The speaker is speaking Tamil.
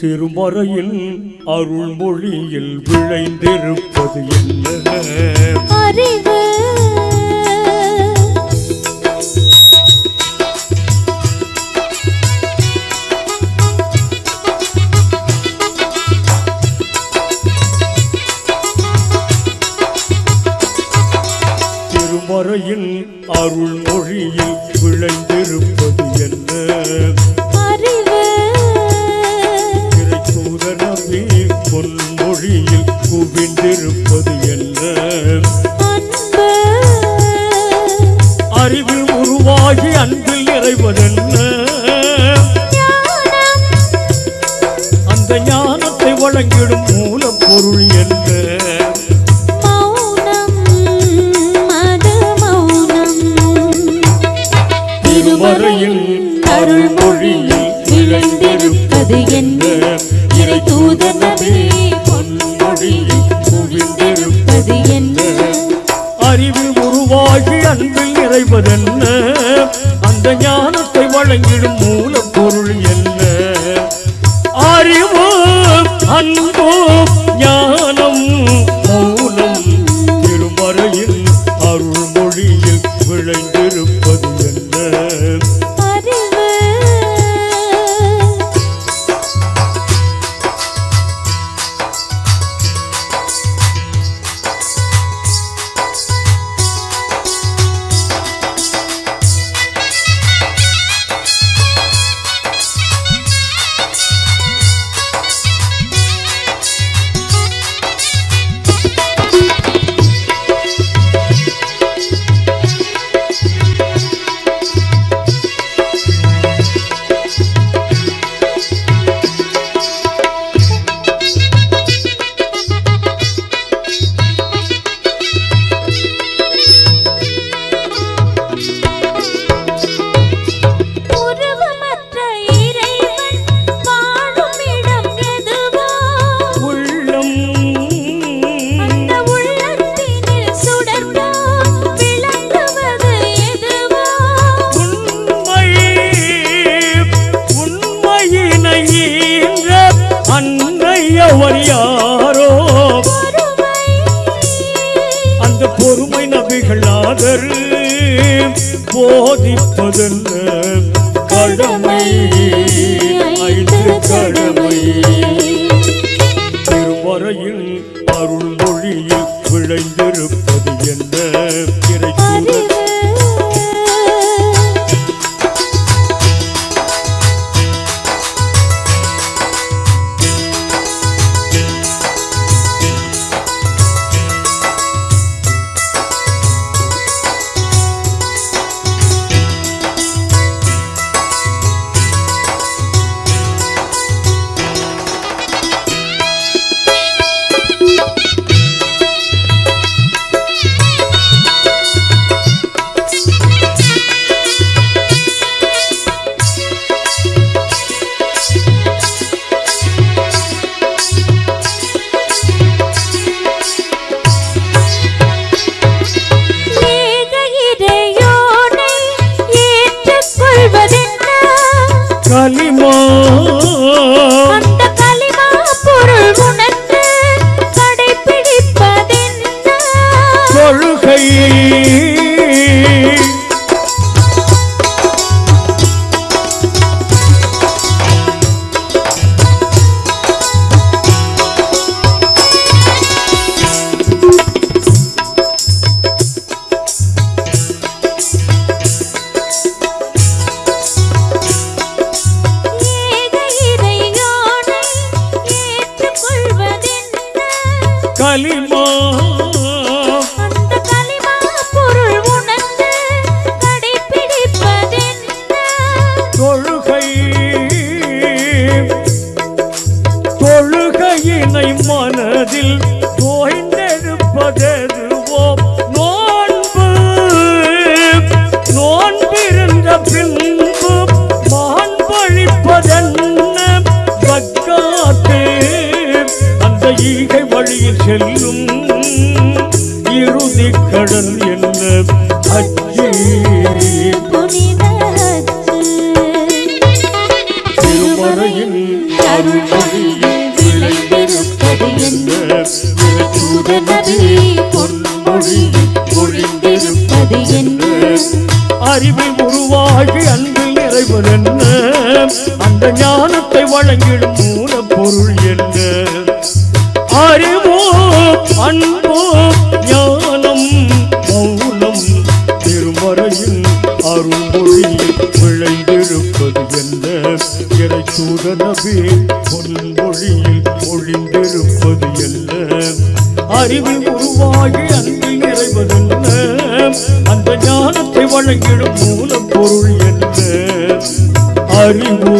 திருமறையில் அருள்மொழியில் விளைந்திருப்பது என்ன? அறிவு திருமறையில் அருள்மொழியில் விளைந்திருப்பது உருவாகி அன்பில் நிறைவதென்ன? அந்த ஞானத்தை வழங்கிடும் மூலப்பொருள் என்ன? अनुभव কালিমা हली मोह நதிக்கடல் என்ன திருமறையில் அறிவை உருவாகி அன்பில் நிறைவர் என்ன அந்த ஞானத்தை வழங்கிடும் மூலப்பொருள் என்ன? அறிவோ அன்பு அருள்மொழியில் விளைந்திருப்பது என்ன? இறை சூதனவே பொன்மொழியில் ஒழிந்திருப்பது என்ன? அறிவில் உருவாகி அன்பில் நிறைவதென்ன அந்த ஞானத்தை வழங்கிடும் மூலப்பொருள் என்ன? அறிவு